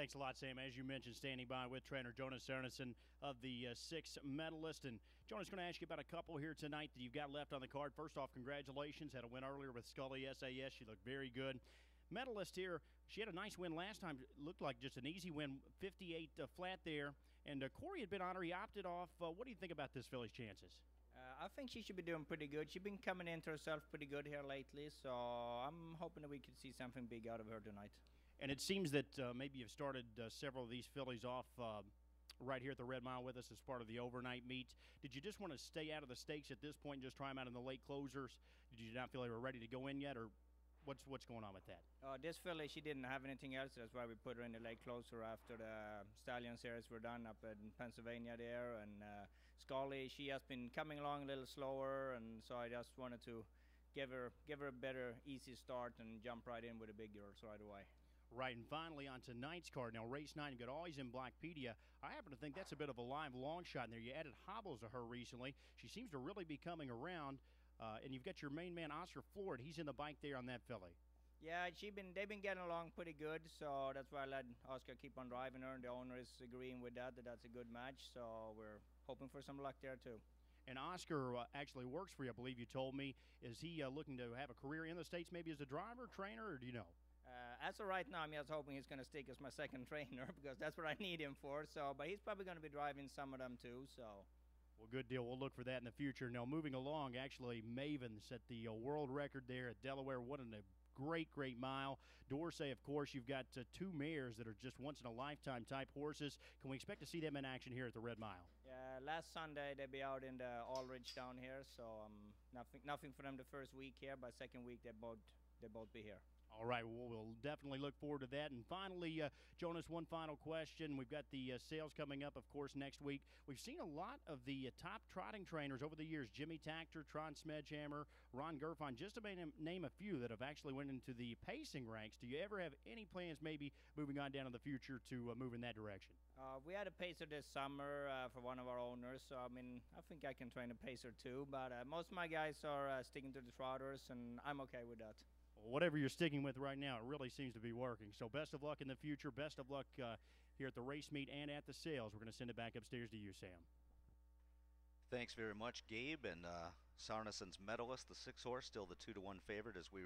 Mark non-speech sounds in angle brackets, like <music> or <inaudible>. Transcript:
Thanks a lot, Sam. As you mentioned, standing by with trainer Jonas Czernyson of the uh, six medalist. And Jonas, going to ask you about a couple here tonight that you've got left on the card. First off, congratulations. Had a win earlier with Scully SAS. She looked very good. Medalist here, she had a nice win last time. It looked like just an easy win, 58 uh, flat there. And uh, Corey had been on her. He opted off. Uh, what do you think about this filly's chances? Uh, I think she should be doing pretty good. She's been coming into herself pretty good here lately, so I'm hoping that we could see something big out of her tonight. And it seems that uh, maybe you've started uh, several of these fillies off uh, right here at the Red Mile with us as part of the overnight meet. Did you just want to stay out of the stakes at this point and just try them out in the late closers? Did you not feel they were ready to go in yet, or what's what's going on with that? Uh, this filly, she didn't have anything else. That's why we put her in the late closer after the stallion series were done up in Pennsylvania there. And uh, Scully, she has been coming along a little slower, and so I just wanted to give her give her a better, easy start and jump right in with the big girls right away. Right, and finally on tonight's card. Now, race nine, you got always in Blackpedia. I happen to think that's a bit of a live long shot in there. You added hobbles to her recently. She seems to really be coming around. Uh, and you've got your main man, Oskar Florhed. He's in the bike there on that filly. Yeah, she been they've been getting along pretty good, so that's why I let Oscar keep on driving her, and the owner is agreeing with that that that's a good match. So we're hoping for some luck there too. And Oscar uh, actually works for you, I believe you told me. Is he uh, looking to have a career in the states, maybe as a driver, trainer, or do you know? Uh, as of right now, I'm just hoping he's going to stick as my second <laughs> trainer because that's what I need him for. So, but he's probably going to be driving some of them too. So. Well, good deal. We'll look for that in the future. Now, moving along, actually, Maven set the uh, world record there at Delaware. What an great, great mile. Dorsey, of course, you've got uh, two mares that are just once in a lifetime type horses. Can we expect to see them in action here at the Red Mile? Yeah, last Sunday they'll be out in the Allerage down here, so um, nothing, nothing for them the first week here, but second week they both they both be here. All right, well, we'll definitely look forward to that. And finally, uh, Jonas, one final question. We've got the uh, sales coming up, of course, next week. We've seen a lot of the uh, top trotting trainers over the years Jimmy Takter, Trond Smedshammer, Ron Gurfein, just to name a few that have actually went into the pacing ranks. Do you ever have any plans, maybe moving on down in the future, to uh, move in that direction? Uh, we had a pacer this summer uh, for one of our owners, so I mean, I think I can train a pacer too. But most of my guys are sticking to the trotters, and I'm okay with that whatever you're sticking with right now, it really seems to be working. So best of luck in the future. Best of luck uh, here at the race meet and at the sales. We're going to send it back upstairs to you, Sam. Thanks very much, Gabe. And uh, Czernyson's medalist, the six horse, still the two to one favorite as we